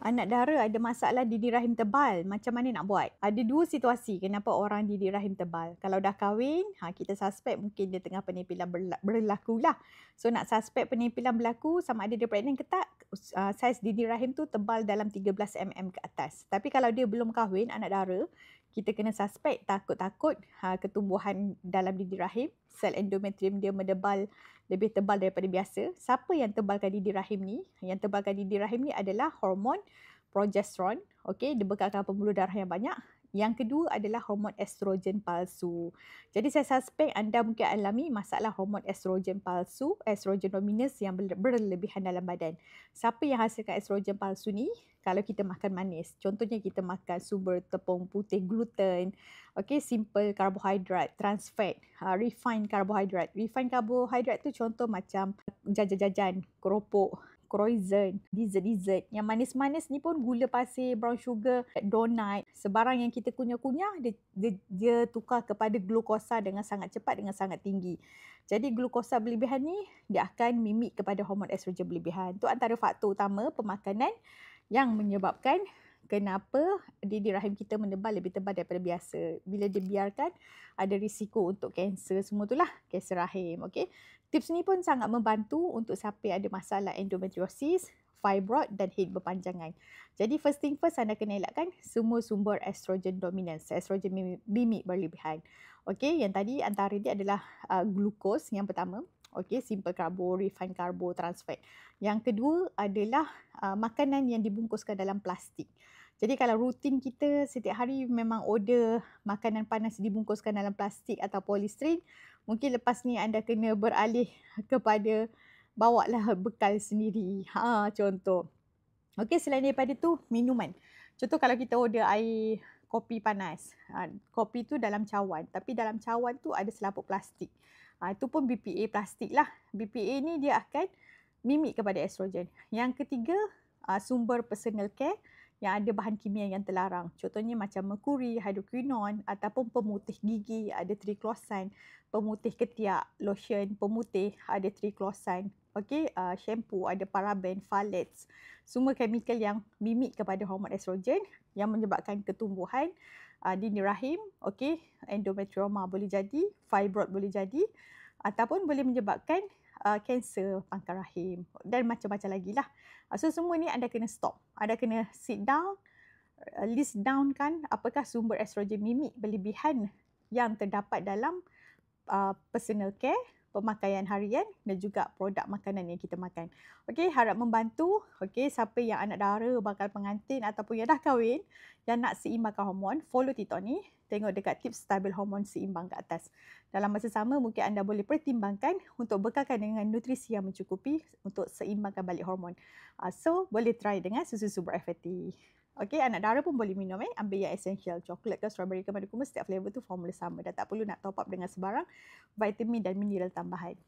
anak dara ada masalah didi rahim tebal, macam mana nak buat? Ada dua situasi kenapa orang didi rahim tebal. Kalau dah kahwin, ha, kita suspek mungkin dia tengah penyimpilan berlaku lah. So nak suspek penyimpilan berlaku sama ada dia pregnant ke tak, uh, saiz didi rahim tu tebal dalam 13mm ke atas. Tapi kalau dia belum kahwin, anak dara, kita kena suspek takut-takut ha, ketumbuhan dalam didi rahim, sel endometrium dia mendebal lebih tebal daripada biasa. Siapa yang tebalkan didi rahim ni? Yang tebalkan didi rahim ni adalah hormon progesteron. Okey, dia bekalkan pembuluh darah yang banyak. Yang kedua adalah hormon estrogen palsu. Jadi saya suspek anda mungkin alami masalah hormon estrogen palsu, estrogen dominans yang berlebihan dalam badan. Siapa yang hasilkan estrogen palsu ni? Kalau kita makan manis. Contohnya kita makan sumber tepung putih gluten, okay, simple carbohydrate, trans fat, uh, refined carbohydrate. Refined carbohydrate tu contoh macam jajan-jajan, keropok, croissant, dessert-dessert. Yang manis-manis ni pun gula pasir, brown sugar, donut. Sebarang yang kita kunyah-kunyah, dia, dia, dia tukar kepada glukosa dengan sangat cepat, dengan sangat tinggi. Jadi glukosa berlebihan ni, dia akan mimik kepada hormon estrogen berlebihan. Itu antara faktor utama pemakanan yang menyebabkan kenapa didi rahim kita menebal lebih tebal daripada biasa. Bila dibiarkan, ada risiko untuk kanser semua tu lah, kanser rahim. Okay? Tips ni pun sangat membantu untuk siapa yang ada masalah endometriosis, fibroid dan head berpanjangan. Jadi first thing first anda kena elakkan semua sumber estrogen dominance, estrogen bimik berlebihan. Okey, yang tadi antara dia adalah uh, glukos yang pertama. Okey, simple carbo, refined carbo, trans fat. Yang kedua adalah uh, makanan yang dibungkuskan dalam plastik. Jadi kalau rutin kita setiap hari memang order makanan panas dibungkuskan dalam plastik atau polisterin, mungkin lepas ni anda kena beralih kepada bawa lah bekal sendiri. Ha, contoh. Okey, selain daripada tu, minuman. Contoh kalau kita order air kopi panas. Ha, kopi tu dalam cawan. Tapi dalam cawan tu ada selaput plastik. Ha, itu pun BPA plastik lah. BPA ni dia akan mimik kepada estrogen. Yang ketiga, uh, sumber personal care yang ada bahan kimia yang terlarang. Contohnya macam merkuri, hydroquinone ataupun pemutih gigi ada triclosan, pemutih ketiak, lotion pemutih ada triclosan. Okey, uh, shampoo ada paraben, phthalates. Semua chemical yang mimik kepada hormon estrogen yang menyebabkan ketumbuhan uh, dini rahim, okey, endometrioma boleh jadi, fibroid boleh jadi ataupun boleh menyebabkan kanser uh, pangkal rahim dan macam-macam lagi lah. Uh, so semua ni anda kena stop. Anda kena sit down, uh, list down kan apakah sumber estrogen mimik berlebihan yang terdapat dalam uh, personal care pemakaian harian dan juga produk makanan yang kita makan. Okey, harap membantu. Okey, siapa yang anak dara, bakal pengantin ataupun yang dah kahwin yang nak seimbangkan hormon, follow Tito ni. Tengok dekat tips stabil hormon seimbang ke atas. Dalam masa sama, mungkin anda boleh pertimbangkan untuk bekalkan dengan nutrisi yang mencukupi untuk seimbangkan balik hormon. Uh, so, boleh try dengan susu super FAT. Okey, anak dara pun boleh minum eh. Ambil yang essential. Coklat ke strawberry ke madu kuma setiap flavor tu formula sama. Dan tak perlu nak top up dengan sebarang vitamin dan mineral tambahan.